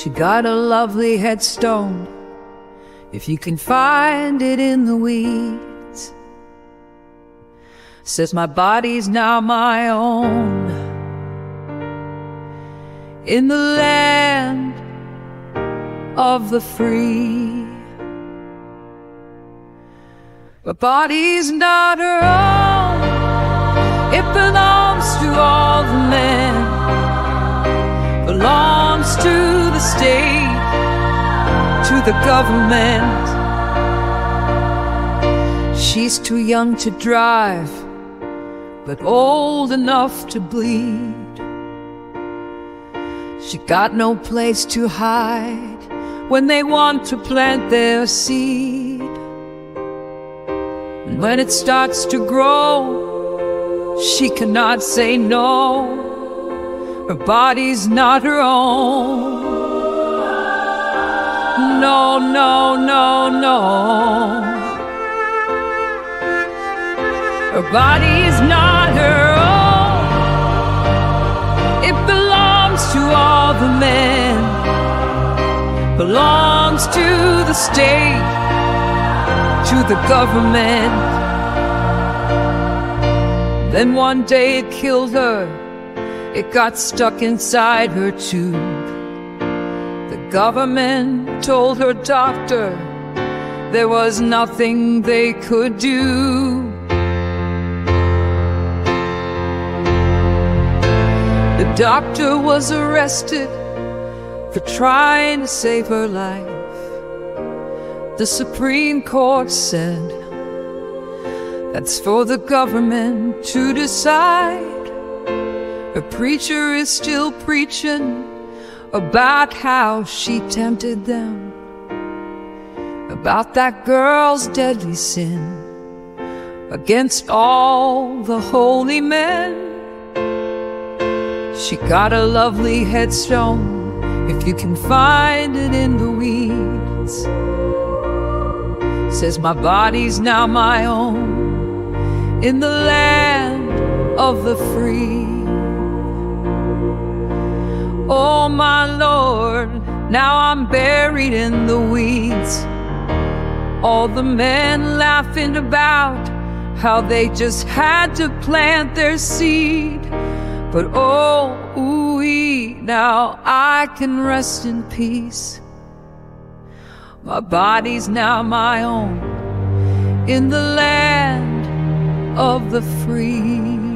She got a lovely headstone, if you can find it in the weeds. Says my body's now my own. In the land of the free. My body's not her own. It belongs state, to the government. She's too young to drive, but old enough to bleed. She got no place to hide when they want to plant their seed. And when it starts to grow, she cannot say no. Her body's not her own. No, no, no, no. Her body is not her own. It belongs to all the men. Belongs to the state, to the government. Then one day it killed her. It got stuck inside her tube. Government told her doctor there was nothing they could do. The doctor was arrested for trying to save her life. The Supreme Court said that's for the government to decide. A preacher is still preaching about how she tempted them, about that girl's deadly sin against all the holy men. She got a lovely headstone, if you can find it in the weeds. Says my body's now my own in the land of the free. Oh my Lord, now I'm buried in the weeds. All the men laughing about how they just had to plant their seed. But oh, ooh now I can rest in peace. My body's now my own in the land of the free.